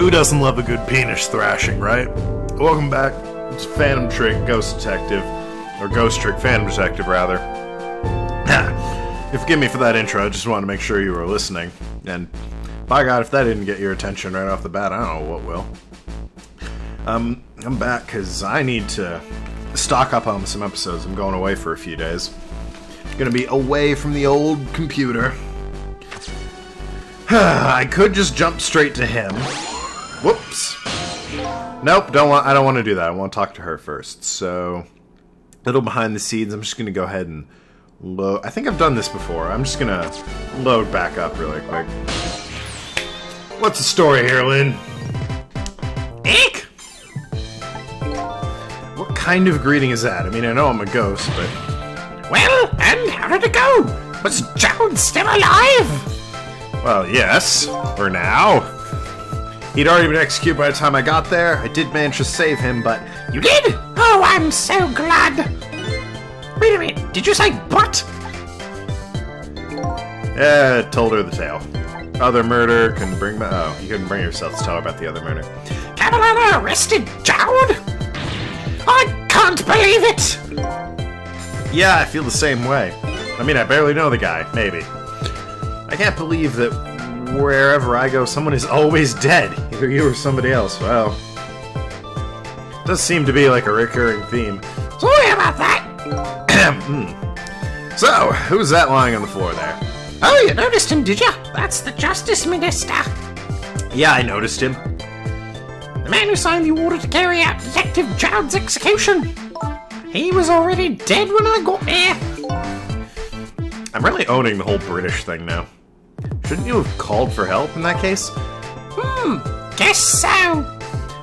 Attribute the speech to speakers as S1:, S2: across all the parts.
S1: Who doesn't love a good penis thrashing, right? Welcome back. It's Phantom Trick Ghost Detective. Or Ghost Trick Phantom Detective, rather. you forgive me for that intro, I just wanted to make sure you were listening. And by God, if that didn't get your attention right off the bat, I don't know what will. Um, I'm back because I need to stock up on some episodes. I'm going away for a few days. Gonna be away from the old computer. I could just jump straight to him. Whoops. Nope, don't want. I don't want to do that. I want to talk to her first. So, little behind the scenes. I'm just gonna go ahead and load. I think I've done this before. I'm just gonna load back up really quick. What's the story here, Lynne? Eek! What kind of greeting is that? I mean, I know I'm a ghost, but
S2: Well, and how did it go? Was Jones still alive?
S1: well, yes. For now. He'd already been executed by the time I got there. I did manage to save him, but
S2: You did? Oh, I'm so glad. Wait a minute, did you say but?
S1: eh, told her the tale. Other murder couldn't bring. Ma- oh, you couldn't bring yourself to tell her about the other murder.
S2: Cabanela arrested Jowd? I can't believe it!
S1: Yeah, I feel the same way. I mean, I barely know the guy, maybe. I can't believe that wherever I go, someone is always dead. Either you or somebody else. Well, does seem to be like a recurring theme.
S2: Sorry about that. Hmm.
S1: So, who's that lying on the floor there?
S2: Oh, you noticed him, did you? That's the Justice Minister.
S1: Yeah, I noticed him.
S2: The man who signed the order to carry out Detective Jowd's execution. He was already dead when I got there.
S1: I'm really owning the whole British thing now. Shouldn't you have called for help in that case?
S2: Hmm, guess so.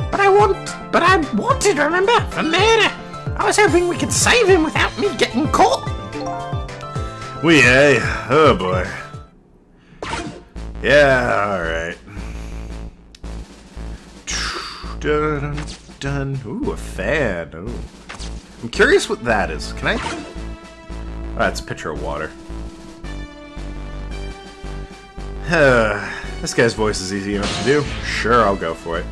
S2: But I want, but I wanted, remember, for murder. I was hoping we could save him without me getting caught.
S1: We, eh? Oh boy. Yeah, alright. Dun, dun, dun. Ooh, a fan. Ooh. I'm curious what that is. Can I? Oh, that's a pitcher of water. this guy's voice is easy enough to do. Sure, I'll go for it.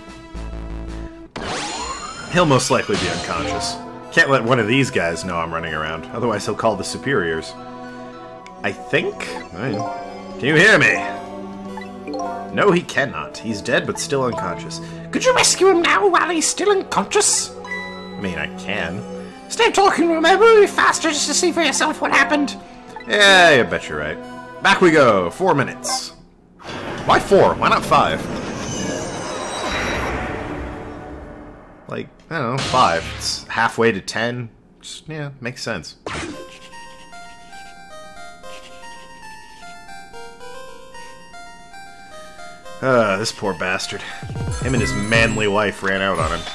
S1: He'll most likely be unconscious. Can't let one of these guys know I'm running around, otherwise he'll call the superiors. I think. Can you hear me? No, he cannot. He's dead, but still unconscious.
S2: Could you rescue him now while he's still unconscious?
S1: I mean, I can.
S2: Stop talking, remember? Be faster just to see for yourself what happened.
S1: Yeah, I bet you're right. Back we go. Four minutes. Why four? Why not five? Like, I don't know, five. It's halfway to ten. Just, yeah, makes sense. Uh, this poor bastard. Him and his manly wife ran out on him.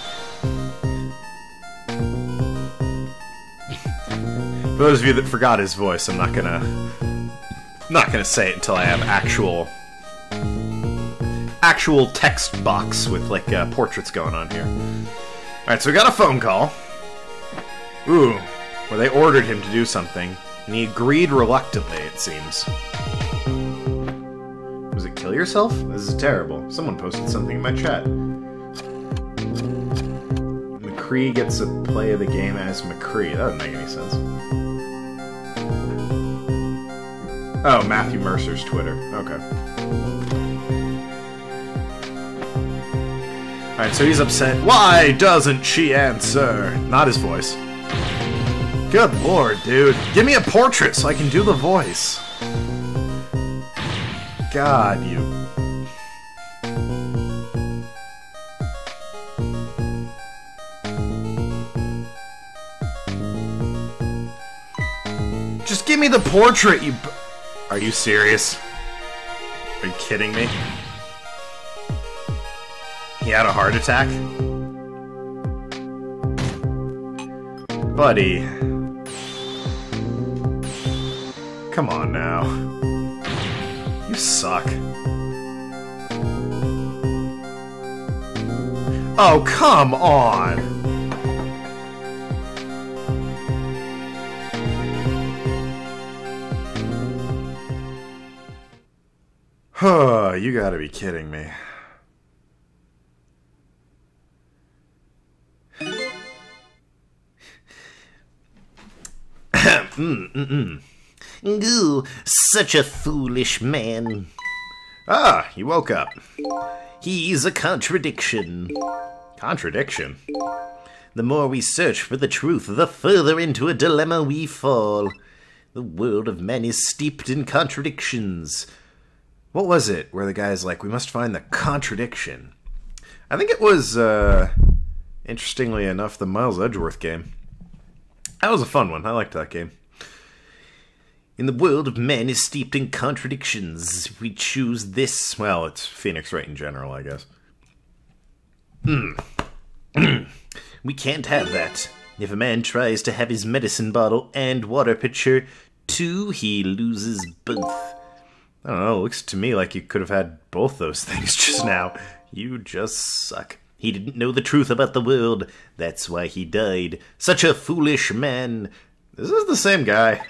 S1: For those of you that forgot his voice, I'm not gonna not gonna say it until I have actual actual text box with like uh, portraits going on here. All right, so we got a phone call. Ooh, where they ordered him to do something, and he agreed reluctantly. It seems. Was it kill yourself? This is terrible. Someone posted something in my chat. McCree gets a play of the game as McCree. That doesn't make any sense. Oh, Matthew Mercer's Twitter. Okay. Alright, so he's upset. Why doesn't she answer? Not his voice. Good lord, dude. Give me a portrait so I can do the voice. God, you. Just give me the portrait, you. Are you serious? Are you kidding me? He had a heart attack? Buddy. Come on now. You suck. Oh, come on! Huh, you gotta be kidding me. Mm, mm, mm.
S3: Ooh, such a foolish man.
S1: Ah, you woke up.
S3: He's a contradiction.
S1: Contradiction?
S3: The more we search for the truth, the further into a dilemma we fall. The world of men is steeped in contradictions.
S1: What was it where the guy's like, we must find the contradiction? I think it was, uh, interestingly enough, the Miles Edgeworth game. That was a fun one. I liked that game.
S3: In the world of men is steeped in contradictions. We choose this.
S1: Well, it's Phoenix Wright in general, I guess.
S3: Hmm. we can't have that. If a man tries to have his medicine bottle and water pitcher too, he loses both.
S1: I don't know. Looks to me like you could have had both those things just now. You just suck.
S3: He didn't know the truth about the world. That's why he died. Such a foolish man.
S1: This is the same guy.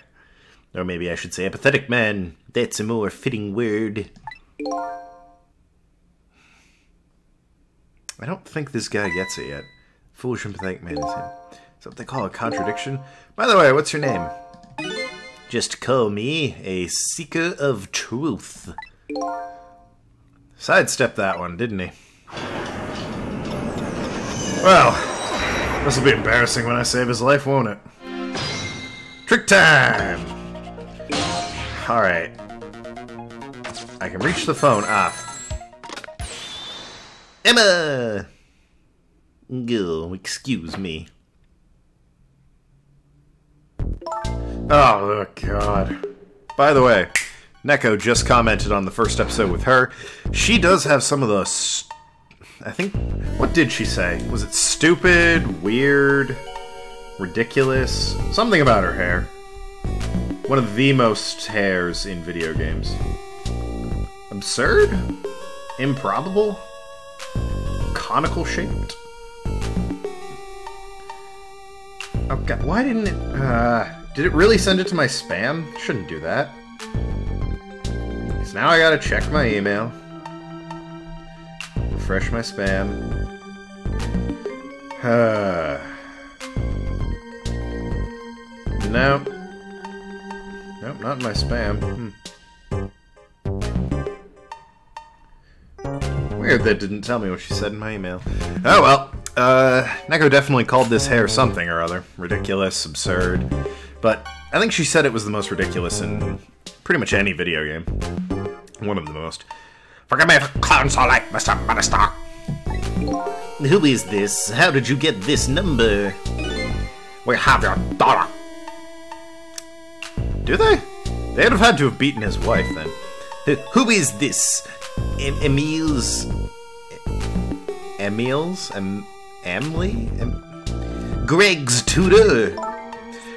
S3: Or maybe I should say apathetic man. That's a more fitting word.
S1: I don't think this guy gets it yet. Foolish and pathetic man is him. Is that what they call a contradiction? By the way, what's your name?
S3: Just call me a seeker of truth.
S1: Sidestepped that one, didn't he? Well, this will be embarrassing when I save his life, won't it? Trick time! Alright. I can reach the phone. Ah.
S3: Emma! Go, excuse me.
S1: Oh, God. By the way, Neko just commented on the first episode with her. She does have some of the. I think. What did she say? Was it stupid, weird, ridiculous? Something about her hair. One of the most hairs in video games. Absurd? Improbable? Conical shaped? Oh god, why didn't it... Uh, did it really send it to my spam? Shouldn't do that. So now I gotta check my email. Refresh my spam. No. Nope, not my spam. Hmm. Weird that didn't tell me what she said in my email. Oh well. Uh, Neko definitely called this hair something or other. Ridiculous, absurd. But I think she said it was the most ridiculous in pretty much any video game. One of the most.
S2: Forgive me for calling so late, Mr. Minister.
S3: Who is this? How did you get this number?
S2: We have your daughter.
S1: Do they? They'd have had to have beaten his wife then.
S3: Who is this? Em- Emile's. Emile's? Em- Emily? Em- Greg's tutor?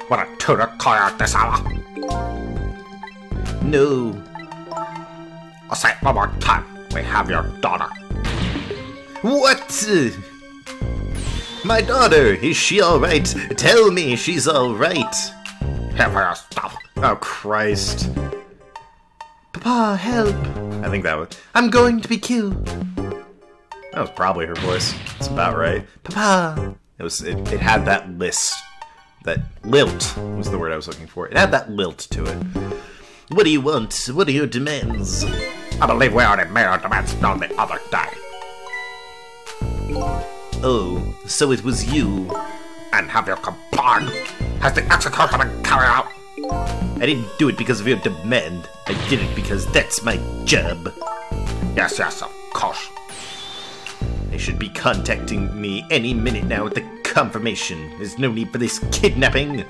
S2: What a tutor call this hour?
S3: No.
S2: I'll say it one more time. We have your daughter.
S3: What? My daughter, is she alright? Tell me she's alright.
S2: For your stuff.
S1: Oh, Christ.
S3: Papa, help.
S1: I think that was.
S3: I'm going to be killed.
S1: That was probably her voice. It's about right.
S3: Papa.
S1: It was. It, it had that list. That lilt was the word I was looking for. It had that lilt to it.
S3: What do you want? What are your demands?
S2: I believe we already made our demands known the other day.
S3: Oh, so it was you.
S2: And have you complied? Has the execution been carried out?
S3: I didn't do it because of your demand. I did it because that's my job.
S2: Yes, yes, of course.
S3: They should be contacting me any minute now with the confirmation. There's no need for this kidnapping.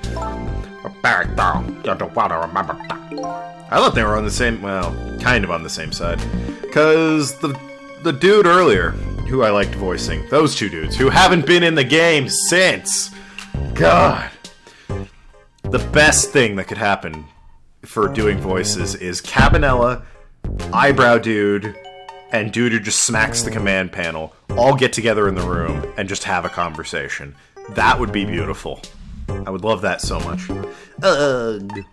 S2: Very thorough. You do well to remember that.
S1: I thought they were on the same. Well, kind of on the same side. Cause the the dude earlier, who I liked voicing, those two dudes who haven't been in the game since. God. The best thing that could happen for doing voices is Cabanela, Eyebrow Dude, and Dude who just smacks the command panel all get together in the room and just have a conversation. That would be beautiful. I would love that so much.
S3: Ugh.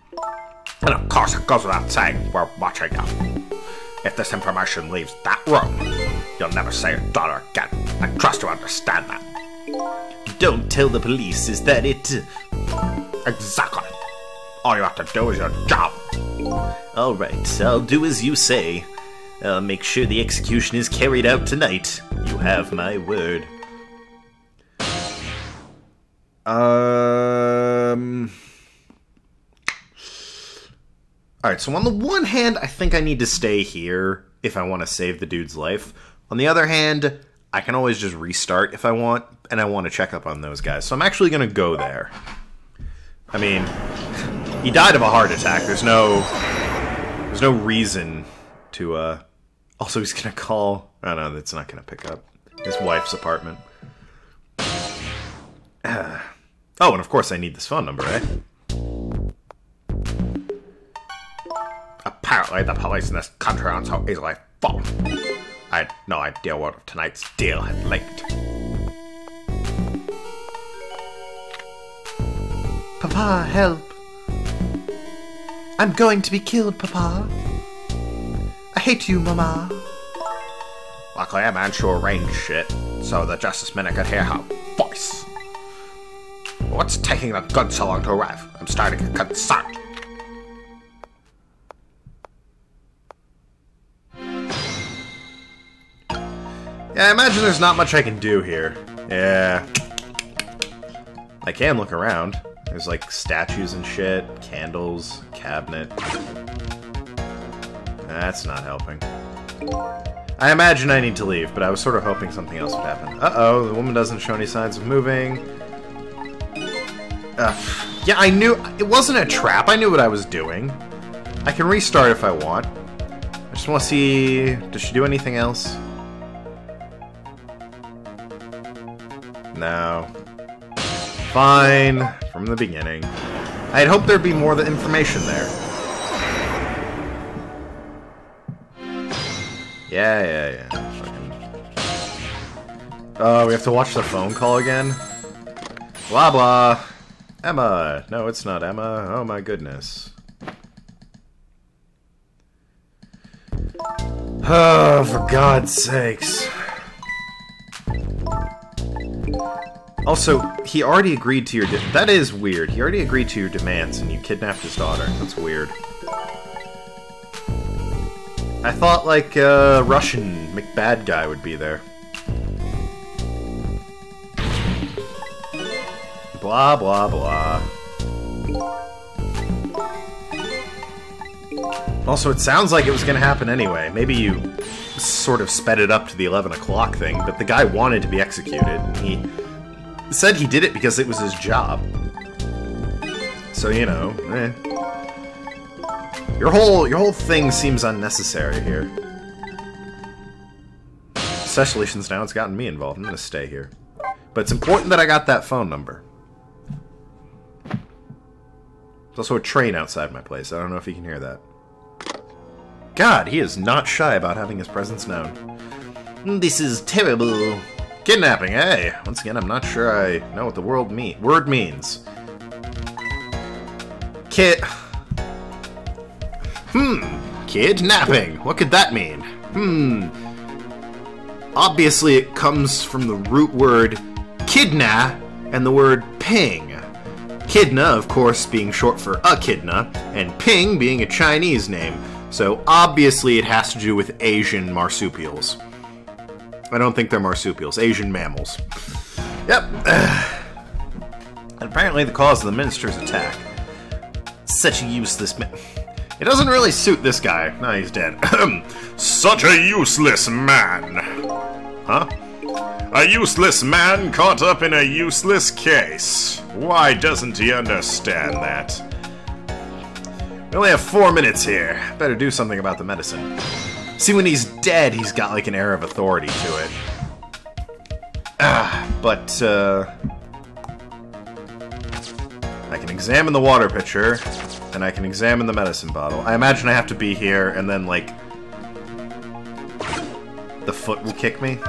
S2: And of course, it goes without saying, we're watching you. If this information leaves that room, you'll never see your daughter again. I trust you understand that.
S3: Don't tell the police, is that it?
S2: Exactly. All you have to do is your job.
S3: Alright, I'll do as you say. I'll make sure the execution is carried out tonight. You have my word.
S1: Um. Alright, so on the one hand, I think I need to stay here if I want to save the dude's life. On the other hand, I can always just restart if I want, and I want to check up on those guys. So I'm actually going to go there. I mean, he died of a heart attack. There's no. There's no reason to, uh. Also, he's going to call. Oh, no, that's not going to pick up. His wife's apartment. Oh, and of course I need this phone number, eh?
S2: Apparently, the police in this country aren't so easily fooled. I had no idea what tonight's deal had leaked.
S3: Papa, help. I'm going to be killed, Papa. I hate you, Mama.
S2: Luckily, I managed to arrange shit so the Justice Minute could hear her voice. What's taking the goods so long to arrive? I'm starting to get concerned.
S1: Yeah, I imagine there's not much I can do here. Yeah. I can look around. There's like statues and shit, candles, cabinet. That's not helping. I imagine I need to leave, but I was sort of hoping something else would happen. Uh-oh, the woman doesn't show any signs of moving. Uh, yeah, I knew... It wasn't a trap. I knew what I was doing. I can restart if I want. I just want to see... Does she do anything else? No. Fine. From the beginning. I'd hoped there'd be more of the information there. Yeah, yeah, yeah. Oh, we have to watch the phone call again? Blah, blah. Emma! No, it's not Emma. Oh my goodness. Oh, for God's sakes. Also, he already agreed to your That is weird. He already agreed to your demands and you kidnapped his daughter. That's weird. I thought, like, a uh, Russian McBad guy would be there. Blah, blah, blah. Also, it sounds like it was to happen anyway. Maybe you sort of sped it up to the 11 o'clock thing, but the guy wanted to be executed. And he said he did it because it was his job. So, you know, eh. Your whole, your whole thing seems unnecessary here. Since now it's gotten me involved. I'm gonna stay here. But it's important that I got that phone number. There's also a train outside my place. I don't know if you can hear that. God, he is not shy about having his presence known. This is terrible. Kidnapping, eh? Once again, I'm not sure I know what the world mean word means. Kid. Hmm. Kidnapping. What could that mean? Hmm. Obviously, it comes from the root word kidna and the word ping. Kidna, of course, being short for echidna, and Ping being a Chinese name, so obviously it has to do with Asian marsupials. I don't think they're marsupials, Asian mammals. Yep. and apparently the cause of the minister's attack. Such a useless man. It doesn't really suit this guy. No, he's dead.
S2: Such a useless man.
S1: Huh?
S2: A useless man caught up in a useless case. Why doesn't he understand that?
S1: We only have four minutes here. Better do something about the medicine. See, when he's dead, he's got like an air of authority to it. Ah, but, uh... I can examine the water pitcher, and I can examine the medicine bottle. I imagine I have to be here, and then, like... The foot will kick me.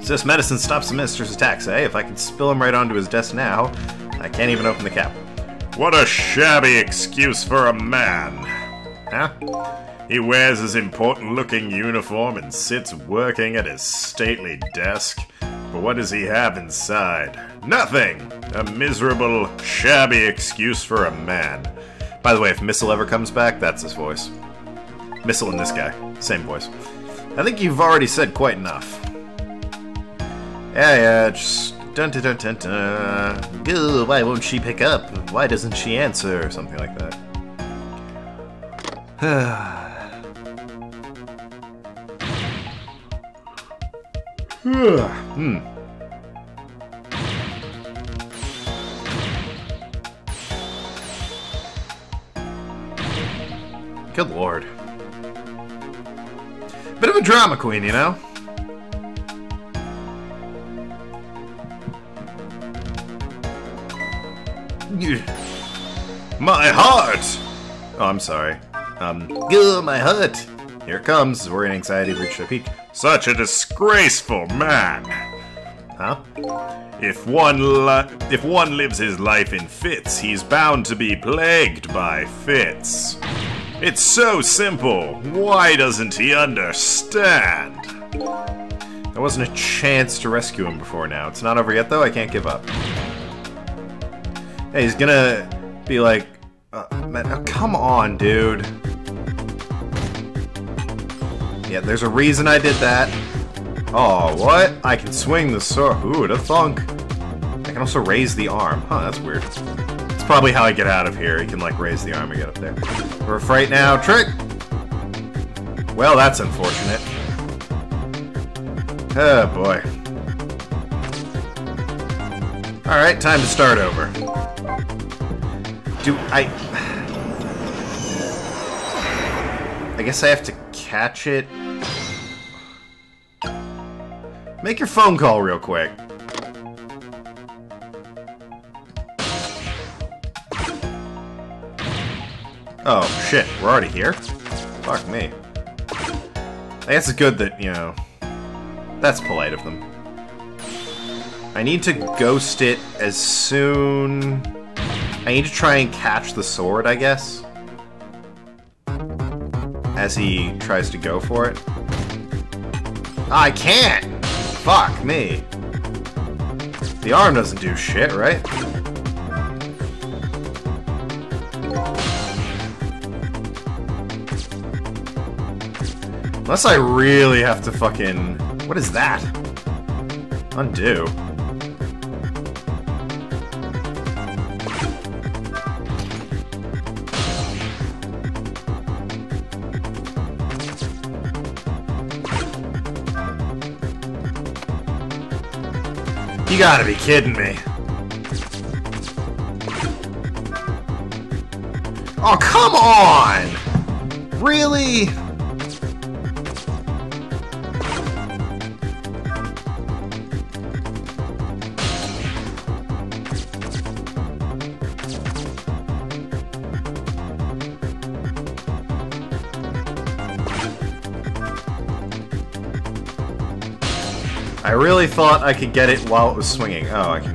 S1: So this medicine stops the minister's attacks, eh? If I can spill him right onto his desk now, I can't even open the cap.
S2: What a shabby excuse for a man.
S1: Huh?
S2: He wears his important looking uniform and sits working at his stately desk,
S1: But what does he have inside? Nothing! A miserable, shabby excuse for a man. By the way, if Missile ever comes back, that's his voice. Missile and this guy. Same voice. I think you've already said quite enough. Yeah, yeah, just dun dun dun dun dun. Goo, why won't she pick up? Why doesn't she answer? Or something like that. hmm. Good lord. Bit of a drama queen, you know? My heart! Oh, I'm sorry. Um, my heart! Here it comes. Worry and anxiety reached their peak. Such a disgraceful man! Huh? If one if one lives his life in fits, he's bound to be plagued by fits. It's so simple. Why doesn't he understand? There wasn't a chance to rescue him before now. It's not over yet, though. I can't give up. Hey, he's gonna be like, uh, man, oh, come on, dude. Yeah, there's a reason I did that. Oh, what? I can swing the sword. Ooh, the thunk. I can also raise the arm. Huh, that's weird. It's probably how I get out of here. You can, like, raise the arm and get up there. We're right now. Trick! Well, that's unfortunate. Oh, boy. Alright, time to start over. Do I... I guess I have to catch it. Make your phone call real quick. Oh, shit. We're already here? Fuck me. I guess it's good that, you know... That's polite of them. I need to ghost it as soon... I need to try and catch the sword, I guess. As he tries to go for it. I can't! Fuck me. The arm doesn't do shit, right? Unless I really have to fucking... What is that? Undo. You gotta be kidding me. Oh, come on! Really? Really thought I could get it while it was swinging. Oh, I can...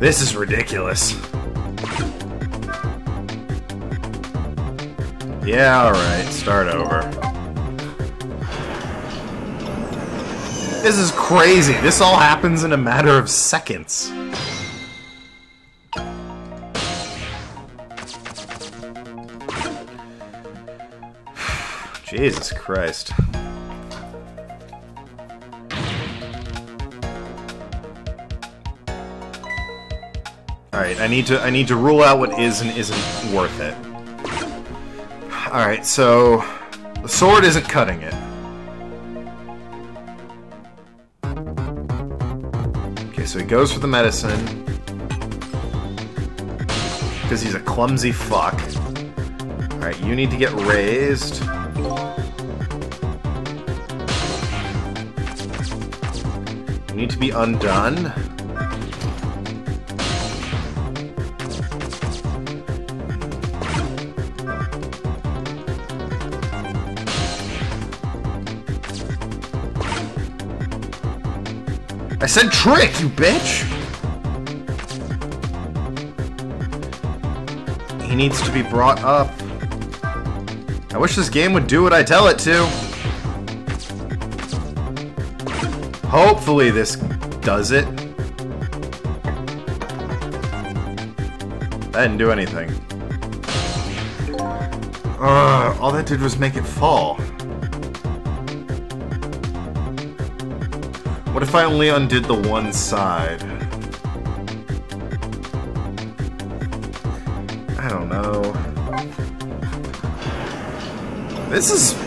S1: This is ridiculous. Yeah, alright, start over. This is crazy. This all happens in a matter of seconds. Jesus Christ. Alright, I need to I need to rule out what is and isn't worth it. Alright, so the sword isn't cutting it. Okay, so he goes for the medicine. Because he's a clumsy fuck. Alright, you need to get raised. Need to be undone. I said trick, you bitch! He needs to be brought up. I wish this game would do what I tell it to. Hopefully this does it. That didn't do anything. All that did was make it fall. What if I only undid the one side? I don't know. This is...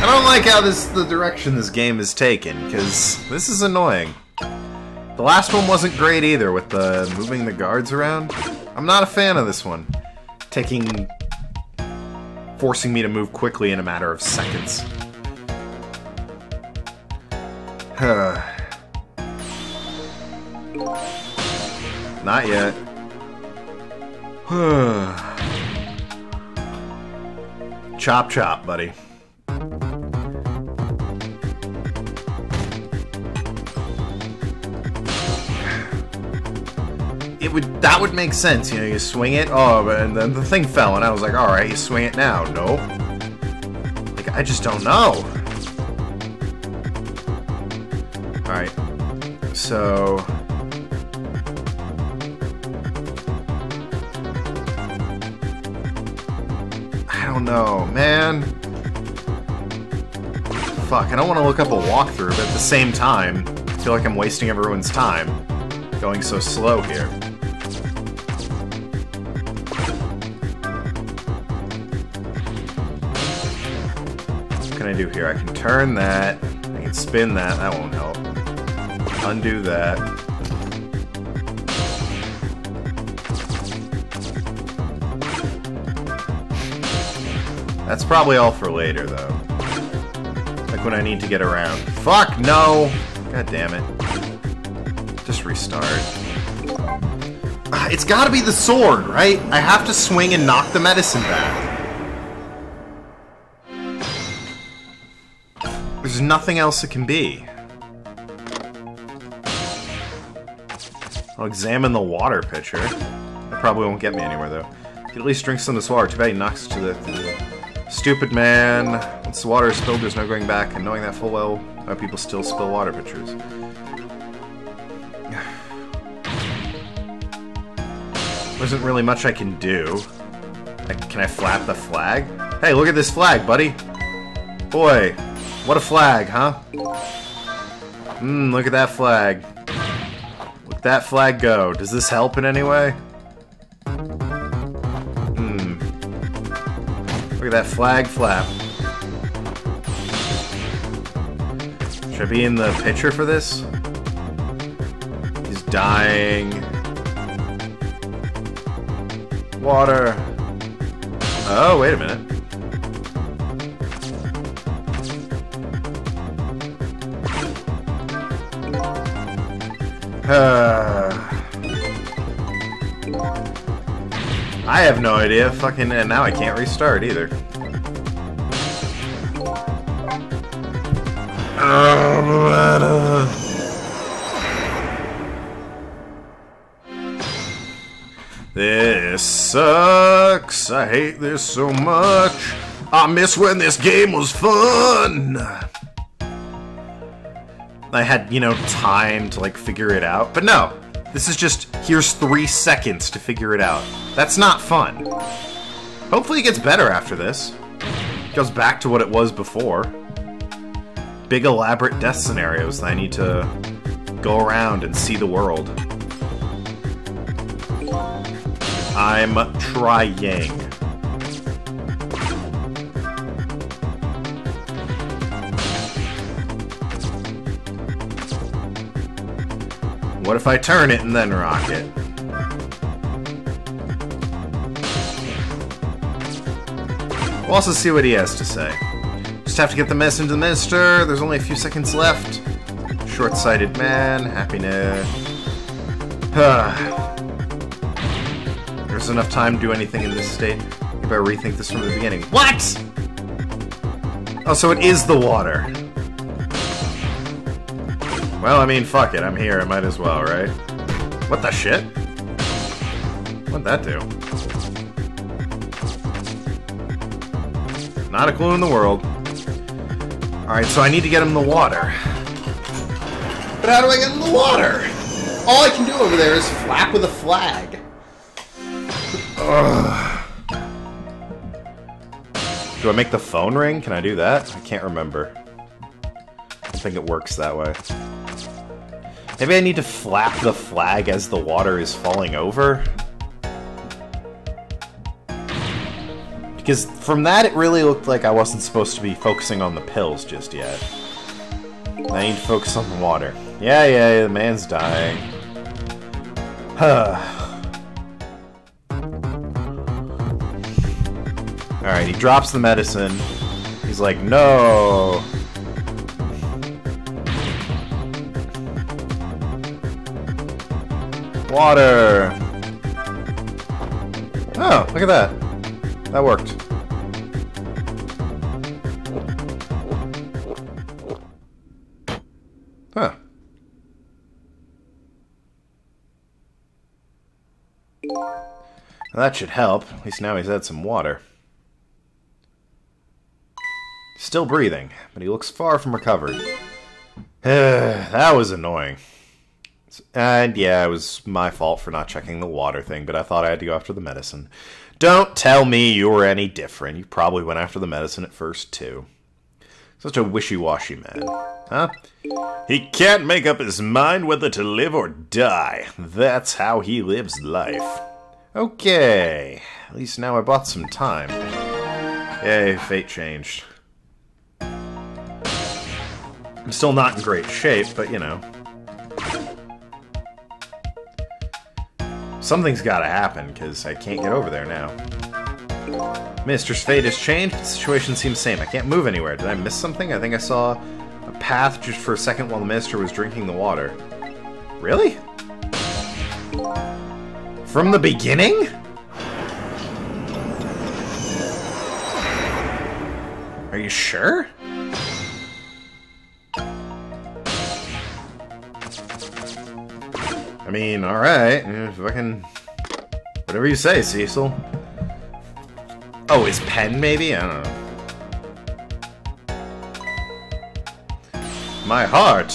S1: I don't like how this the direction this game is taken, because this is annoying. The last one wasn't great either, with the moving the guards around. I'm not a fan of this one. Taking... forcing me to move quickly in a matter of seconds. Not yet. chop chop, buddy. It would that would make sense, you know, you swing it, oh, and then the thing fell, and I was like, alright, you swing it now. No. Like, I just don't know. Alright. So... I don't know, man. Fuck, I don't want to look up a walkthrough, but at the same time, I feel like I'm wasting everyone's time going so slow here. I do here? I can turn that. I can spin that. That won't help. Undo that. That's probably all for later, though. Like when I need to get around. Fuck, no! God damn it. Just restart. Ah, It's gotta be the sword, right? I have to swing and knock the medicine back. There's nothing else it can be. I'll examine the water pitcher. That probably won't get me anywhere, though. Could at least drink some of this water. Too bad he knocks to the... Stupid man. Once the water is spilled, there's no going back, and knowing that full well, why people still spill water pitchers. There isn't really much I can do. Like, can I flap the flag? Hey, look at this flag, buddy! Boy, what a flag, huh? Mmm, look at that flag. Look that flag go. Does this help in any way? Hmm. Look at that flag flap. Should I be in the picture for this? He's dying. Water. Oh, wait a minute. Uh, I have no idea. Fucking, and now I can't restart either. This sucks. I hate this so much. I miss when this game was fun. I had, you know, time to like figure it out. But no, this is just here's three seconds to figure it out. That's not fun. Hopefully it gets better after this. Goes back to what it was before. Big elaborate death scenarios that I need to go around and see the world. I'm trying. What if I turn it and then rock it? We'll also see what he has to say. Just have to get the message to the minister. There's only a few seconds left. Short-sighted man. Happiness. There's enough time to do anything in this state. You better rethink this from the beginning. What? Oh, so it is the water. Well, I mean, fuck it. I'm here. I might as well, right? What the shit? What'd that do? Not a clue in the world. Alright, so I need to get him the water. But how do I get him the water? All I can do over there is flap with a flag. Ugh. Do I make the phone ring? Can I do that? I can't remember. I think it works that way. Maybe I need to flap the flag as the water is falling over? Because from that, it really looked like I wasn't supposed to be focusing on the pills just yet. I need to focus on the water. Yeah, yeah, the man's dying. Huh. Alright, he drops the medicine. He's like, no! Water! Oh, look at that. That worked. Huh. Well, that should help. At least now he's had some water. Still breathing, but he looks far from recovered. that was annoying. And yeah, it was my fault for not checking the water thing, but I thought I had to go after the medicine. Don't tell me you were any different. You probably went after the medicine at first, too. Such a wishy-washy man. Huh? He can't make up his mind whether to live or die. That's how he lives life. Okay. At least now I bought some time. Yay, fate changed. I'm still not in great shape, but you know. Something's gotta happen, because I can't get over there now. Minister's fate has changed, but the situation seems same. I can't move anywhere. Did I miss something? I think I saw a path just for a second while the minister was drinking the water. Really? From the beginning? Are you sure? I mean, alright. Fucking. Whatever you say, Sissel. Oh, his pen, maybe? I don't know. My heart.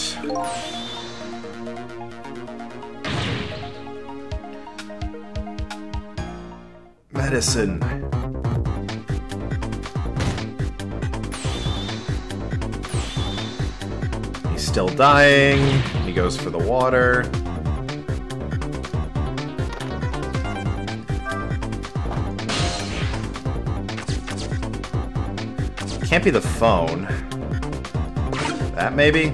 S1: Medicine. He's still dying. He goes for the water. Can't be the phone. That maybe?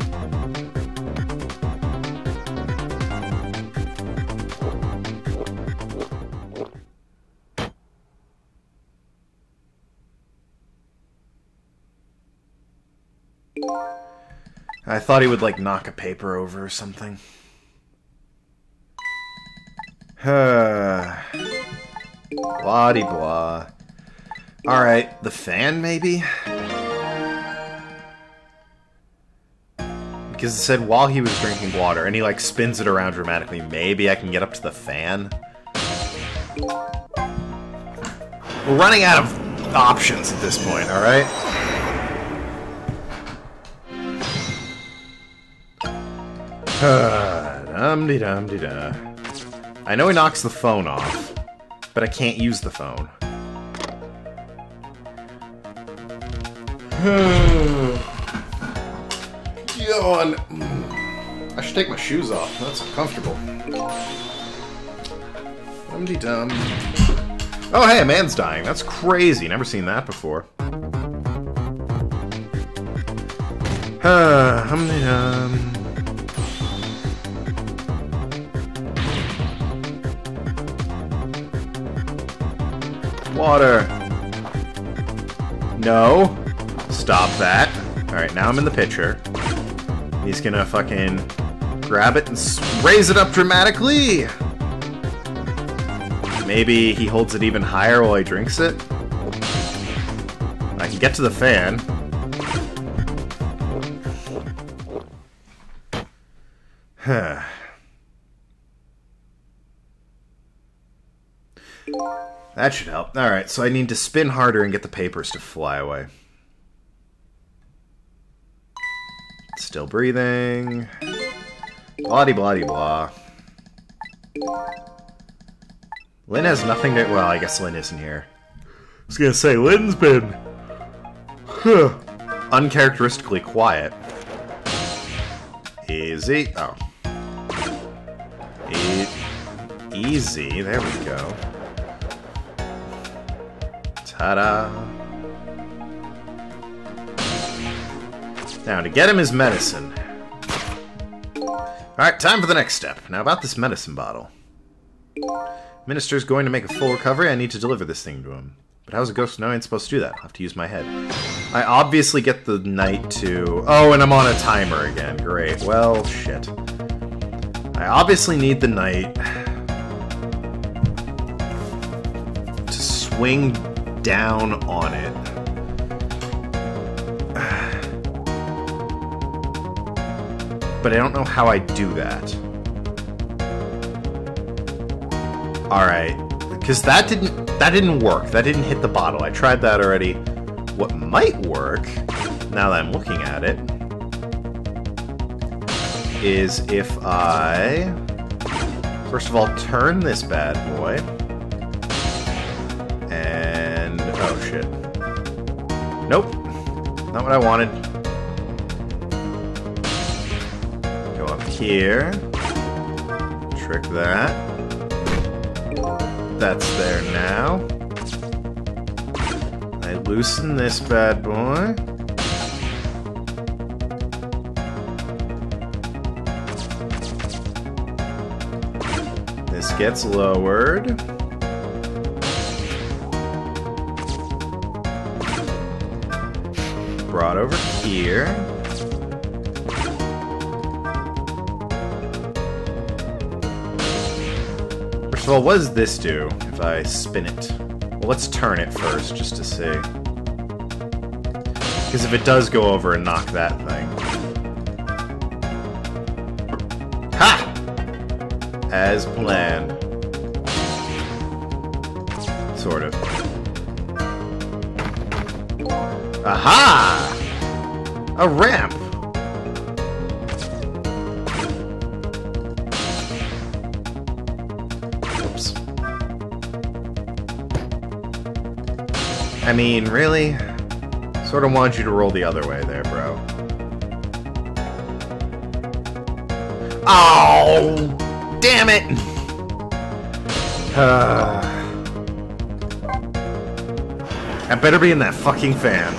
S1: I thought he would, like, knock a paper over or something. blah de blah. Alright, the fan, maybe? Because it said while he was drinking water, and he, like, spins it around dramatically. Maybe I can get up to the fan? We're running out of options at this point, alright? dum de dum de da. I know he knocks the phone off, but I can't use the phone. Yawn. I should take my shoes off. That's uncomfortable. Dum de dum. Oh, hey, a man's dying. That's crazy. Never seen that before. Uh, hum de dum. Water. No. Stop that. Alright, now I'm in the picture. He's gonna fucking grab it and raise it up dramatically. Maybe he holds it even higher while he drinks it. I can get to the fan. That should help. Alright, so I need to spin harder and get the papers to fly away. Still breathing. Blah blah blah. Lynne has nothing to. Well, I guess Lynne isn't here. I was gonna say, Lynne's been. Huh, uncharacteristically quiet. Easy. Oh. E easy. There we go. Ta-da. Now, to get him his medicine. Alright, time for the next step. Now, about this medicine bottle. Minister's going to make a full recovery. I need to deliver this thing to him. But how's a ghost know I ain't supposed to do that? I'll have to use my head. I obviously get the knight to... Oh, and I'm on a timer again. Great. Well, shit. I obviously need the knight... to swing down on it. But I don't know how I do that. Alright. Because that didn't that didn't work. That didn't hit the bottle. I tried that already. What might work, now that I'm looking at it, is if I first of all turn this bad boy. And oh shit. Nope. Not what I wanted. Here. Trick that. That's there now. I loosen this bad boy. This gets lowered. Brought over here. First of what does this do if I spin it? Well, let's turn it first, just to see. Because if it does go over and knock that thing... Ha! As planned. Sort of. Aha! A ramp! Mean, really? Sort of wanted you to roll the other way there, bro. Oh! Damn it! Uh, I better be in that fucking fan.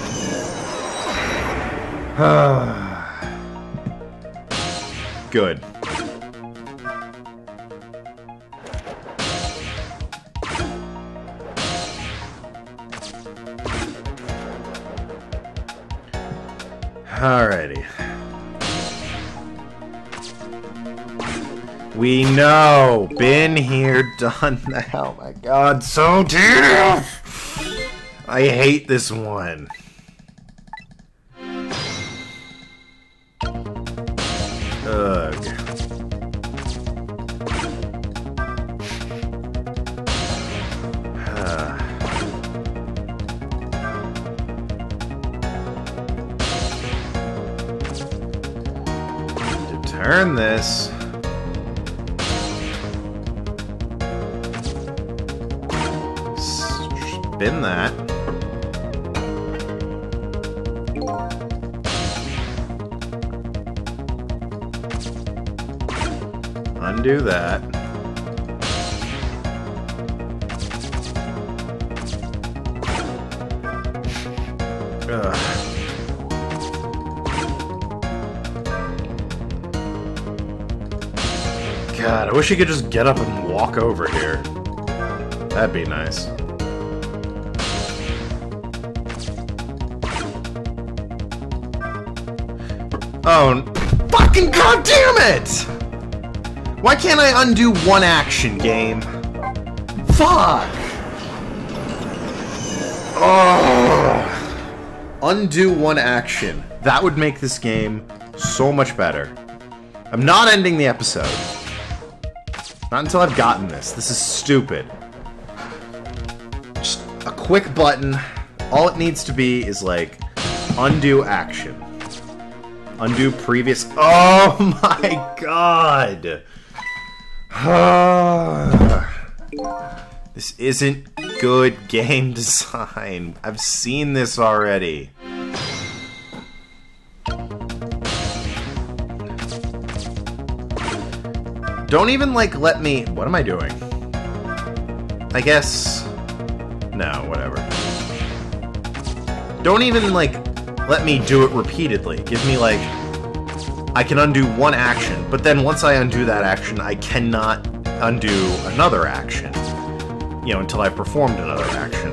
S1: Good. Alrighty. We know. Been here, done that. Oh my god, so tough! I hate this one. You could just get up and walk over here. That'd be nice. Oh, fucking goddamn it! Why can't I undo one action, game? Fuck! Oh. Undo one action. That would make this game so much better. I'm not ending the episode. Not until I've gotten this. This is stupid. Just a quick button. All it needs to be is like undo action. Undo previous. Oh my god! this isn't good game design. I've seen this already. Don't even like let me. What am I doing? I guess. No, whatever. Don't even like let me do it repeatedly. Give me like I can undo one action, but then once I undo that action, I cannot undo another action. You know, until I've performed another action.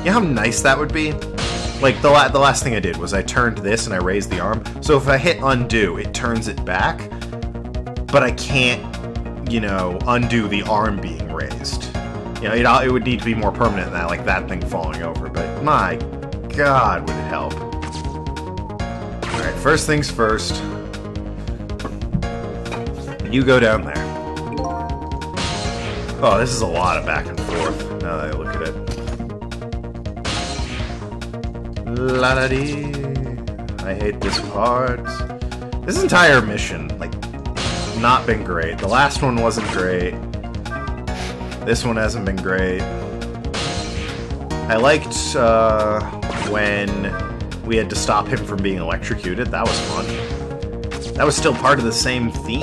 S1: You know how nice that would be? Like, the, la the last thing I did was I turned this and I raised the arm. So if I hit undo, it turns it back. But I can't, you know, undo the arm being raised. You know, it, it would need to be more permanent than that, like that thing falling over. But my god, would it help. Alright, first things first. You go down there. Oh, this is a lot of back and forth, now that I look at it. La da dee. I hate this part. This entire mission, like, not been great. The last one wasn't great. This one hasn't been great. I liked uh, when we had to stop him from being electrocuted. That was fun. That was still part of the same theme.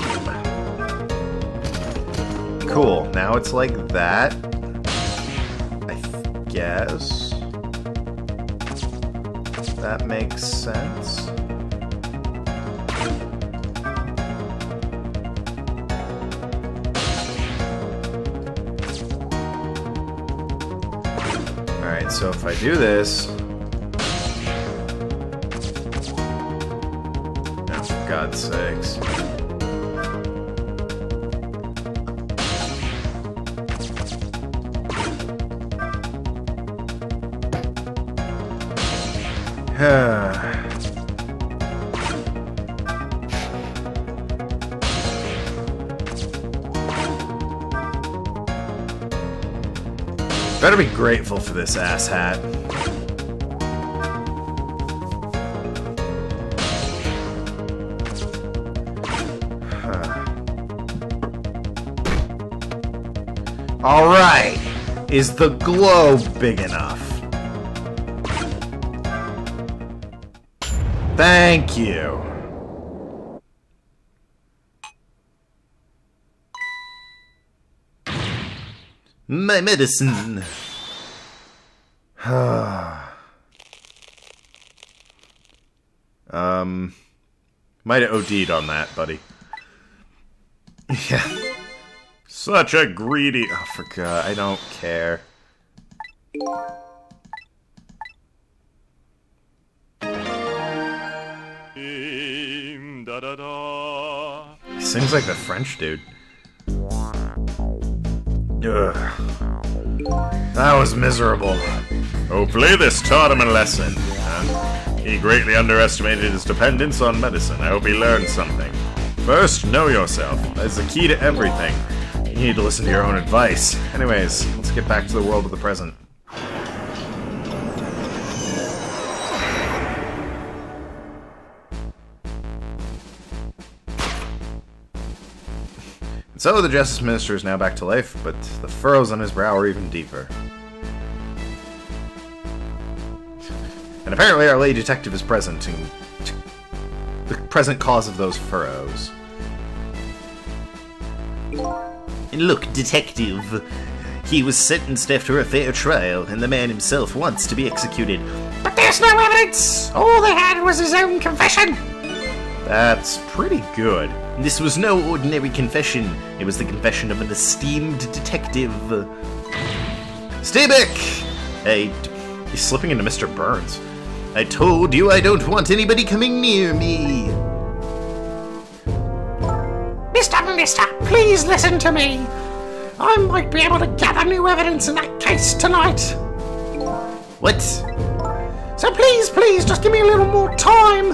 S1: Cool. Now it's like that. I guess. That makes sense. So if I do this... Oh, for God's sakes. Better be grateful for this ass hat. Alright! Is the globe big enough? Thank you. My medicine. Might have OD'd on that, buddy. Yeah. Such a greedy. Oh, for God, I don't care. He sings like the French dude. Ugh. That was miserable. Oh, Hopefully this taught him a lesson. He greatly underestimated his dependence on medicine. I hope he learned something. First, know yourself. That's the key to everything. You need to listen to your own advice. Anyways, let's get back to the world of the present. So the Justice Minister is now back to life, but the furrows on his brow are even deeper. And apparently our lady detective is present in the present cause of those furrows.
S3: Look, detective. He was sentenced after a fair trial, and the man himself wants to be executed.
S4: But there's no evidence! All they had was his own confession!
S1: That's pretty good.
S3: This was no ordinary confession. It was the confession of an esteemed detective.
S1: Stay back! Hey, he's slipping into Mr. Burns.
S3: I told you I don't want anybody coming near me.
S4: Mister, mister, please listen to me. I might be able to gather new evidence in that case tonight.
S3: What?
S4: So please, please, just give me a little more time.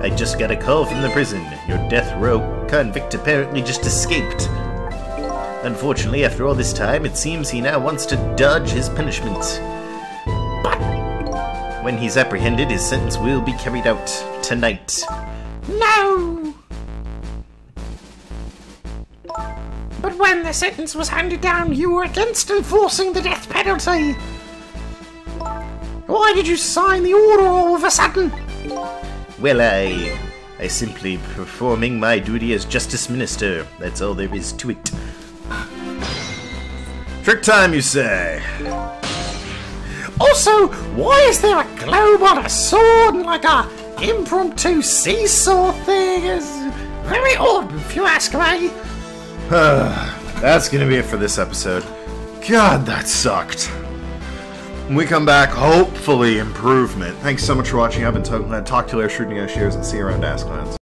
S3: I just got a call from the prison. Your death row convict apparently just escaped. Unfortunately, after all this time, it seems he now wants to dodge his punishment. When he's apprehended, his sentence will be carried out tonight.
S4: no! But when the sentence was handed down, you were against enforcing the death penalty! Why did you sign the order all of a sudden?
S3: Well, I. I simply performing my duty as Justice Minister. That's all there is to it.
S1: Trick time, you say?
S4: Also, why is there a globe on a sword and like a impromptu seesaw thing? It's very odd, if you ask me.
S1: That's gonna be it for this episode. God, that sucked. When we come back, hopefully improvement. Thanks so much for watching. I've been Token Talk to you later, shooting negotiators, and see you around Asklands.